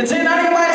Can say 90 by